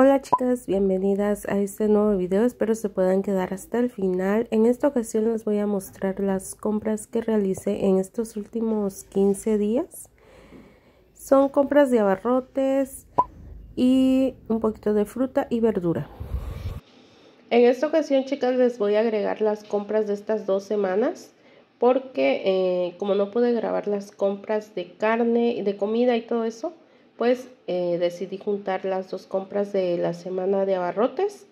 Hola chicas, bienvenidas a este nuevo video, espero se puedan quedar hasta el final. En esta ocasión les voy a mostrar las compras que realicé en estos últimos 15 días. Son compras de abarrotes y un poquito de fruta y verdura. En esta ocasión chicas les voy a agregar las compras de estas dos semanas porque eh, como no pude grabar las compras de carne, de comida y todo eso, pues eh, decidí juntar las dos compras de la semana de abarrotes.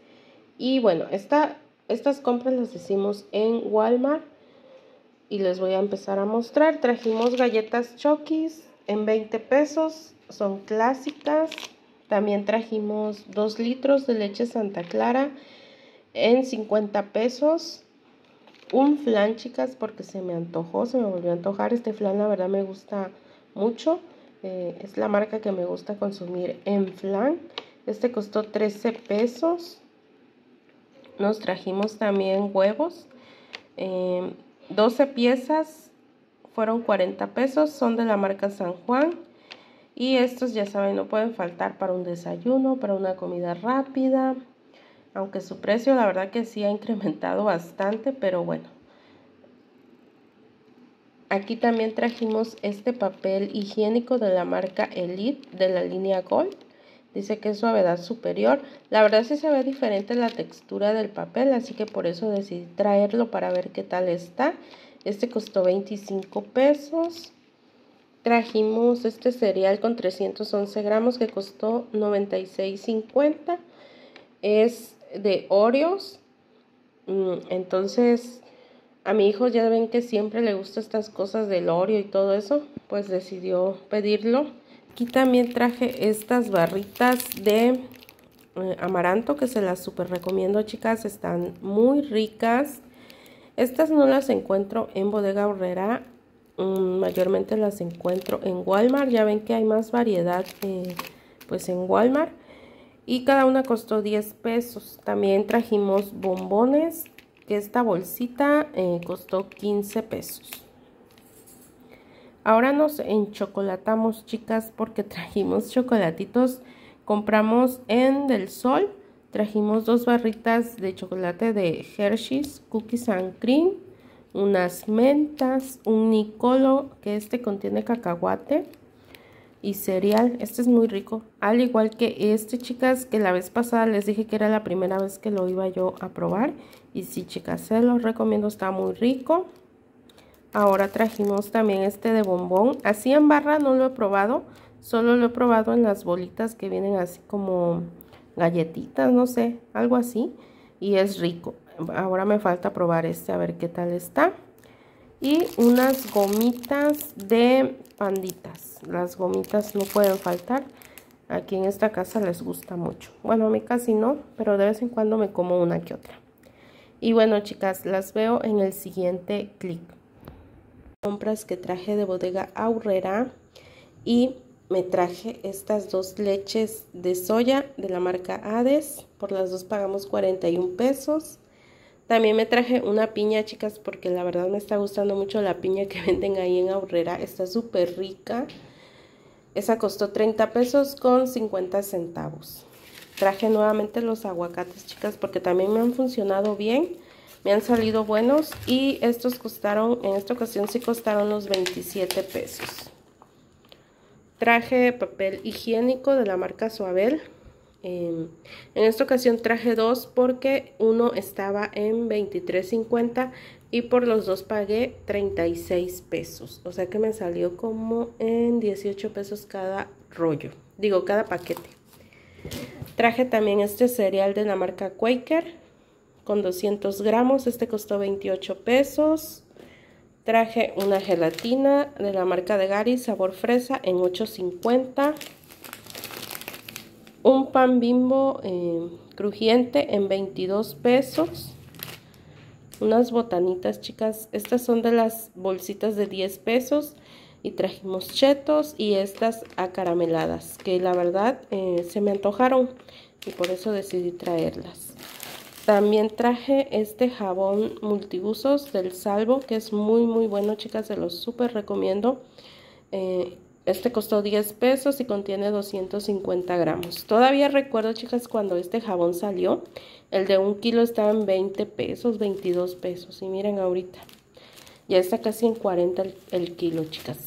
Y bueno, estas compras las hicimos en Walmart y les voy a empezar a mostrar. Trajimos galletas Chokis en 20 pesos, son clásicas. También trajimos 2 litros de leche Santa Clara en 50 pesos. Un flan, chicas, porque se me antojó, se me volvió a antojar. Este flan, la verdad, me gusta mucho. Eh, es la marca que me gusta consumir en flan. Este costó 13 pesos. Nos trajimos también huevos. 12 eh, piezas fueron 40 pesos. Son de la marca San Juan. Y estos ya saben, no pueden faltar para un desayuno, para una comida rápida. Aunque su precio la verdad que sí ha incrementado bastante, pero bueno. Aquí también trajimos este papel higiénico de la marca Elite de la línea Gold. Dice que es suavidad superior. La verdad sí se ve diferente la textura del papel, así que por eso decidí traerlo para ver qué tal está. Este costó 25 pesos. Trajimos este cereal con 311 gramos que costó 96.50. Es de Oreos. Mm, entonces a mi hijo ya ven que siempre le gusta estas cosas del Oreo y todo eso, pues decidió pedirlo. Aquí también traje estas barritas de eh, amaranto que se las super recomiendo chicas, están muy ricas. Estas no las encuentro en Bodega Horrera, mm, mayormente las encuentro en Walmart. Ya ven que hay más variedad eh, pues en Walmart. Y cada una costó 10 pesos. También trajimos bombones que esta bolsita eh, costó 15 pesos. Ahora nos enchocolatamos, chicas, porque trajimos chocolatitos. Compramos en Del Sol. Trajimos dos barritas de chocolate de Hershey's Cookies and Cream. Unas mentas, un Nicolo, que este contiene cacahuate y cereal. Este es muy rico. Al igual que este, chicas, que la vez pasada les dije que era la primera vez que lo iba yo a probar. Y sí, chicas, se los recomiendo. Está muy rico. Ahora trajimos también este de bombón. Así en barra no lo he probado. Solo lo he probado en las bolitas que vienen así como galletitas, no sé, algo así. Y es rico. Ahora me falta probar este a ver qué tal está y unas gomitas de panditas. Las gomitas no pueden faltar. Aquí en esta casa les gusta mucho. Bueno, a mí casi no, pero de vez en cuando me como una que otra. Y bueno, chicas, las veo en el siguiente clic. Compras que traje de bodega Aurrera y me traje estas dos leches de soya de la marca Hades. Por las dos pagamos 41 pesos. También me traje una piña, chicas, porque la verdad me está gustando mucho la piña que venden ahí en Aurrera. Está súper rica. Esa costó 30 pesos con 50 centavos. Traje nuevamente los aguacates, chicas, porque también me han funcionado bien. Me han salido buenos y estos costaron, en esta ocasión sí costaron los 27 pesos. Traje papel higiénico de la marca Suabel en esta ocasión traje dos porque uno estaba en $23.50 y por los dos pagué 36 pesos. O sea que me salió como en 18 pesos cada rollo. Digo, cada paquete. Traje también este cereal de la marca Quaker con 200 gramos. Este costó 28 pesos. Traje una gelatina de la marca de Gary, sabor fresa en 8.50 un pan bimbo eh, crujiente en 22 pesos. Unas botanitas, chicas. Estas son de las bolsitas de 10 pesos. Y trajimos chetos y estas acarameladas. Que la verdad eh, se me antojaron. Y por eso decidí traerlas. También traje este jabón multiusos del Salvo. Que es muy muy bueno, chicas. Se los súper recomiendo. Eh, Este costó 10 pesos y contiene 250 gramos. Todavía recuerdo, chicas, cuando este jabón salió, el de un kilo estaba en 20 pesos, 22 pesos. Y miren ahorita, ya está casi en 40 el, kilo, chicas.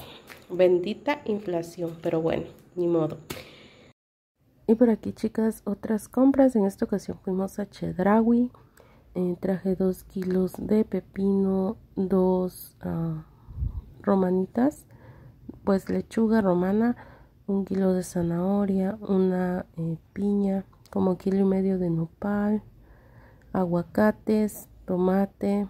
Bendita inflación, pero bueno, ni modo. Y por aquí, chicas, otras compras. En esta ocasión fuimos a Chedraui. Eh, traje 2 kilos de pepino, 2 uh, romanitas, pues lechuga romana, un kilo de zanahoria, una eh, piña, como kilo y medio de nopal, aguacates, tomate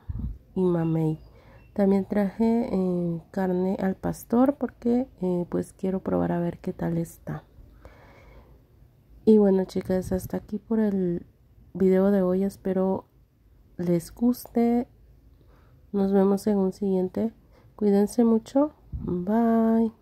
y mamey. También traje eh, carne al pastor porque eh, pues quiero probar a ver qué tal está. Y bueno chicas, hasta aquí por el video de hoy. Espero les guste. Nos vemos en un siguiente. Cuídense mucho. Bye.